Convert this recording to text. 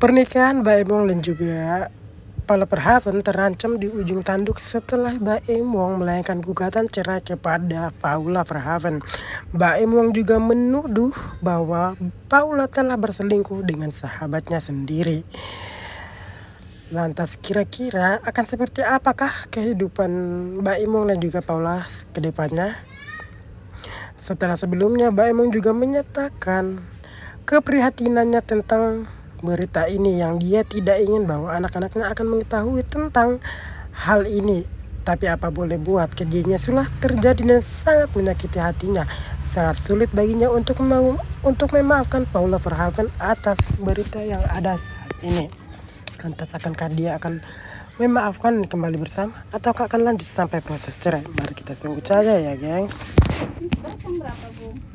Pernikahan Mbak Emong dan juga Paula Verhoeven terancam di ujung tanduk setelah Mbak Emong melayangkan gugatan cerai kepada Paula Verhoeven. Mbak Emong juga menuduh bahwa Paula telah berselingkuh dengan sahabatnya sendiri. Lantas kira-kira akan seperti apakah kehidupan Mbak Emong dan juga Paula ke depannya? Setelah sebelumnya Mbak Emong juga menyatakan keprihatinannya tentang berita ini yang dia tidak ingin bahwa anak-anaknya akan mengetahui tentang hal ini. Tapi apa boleh buat, kejadiannya sudah terjadi dan sangat menyakiti hatinya. Sangat sulit baginya untuk mau untuk memaafkan Paula Verhoeven atas berita yang ada saat ini. Lantas akankah dia akan memaafkan kembali bersama atau akan lanjut sampai proses cerai? Mari kita tunggu saja ya, gengs. berapa, Bu?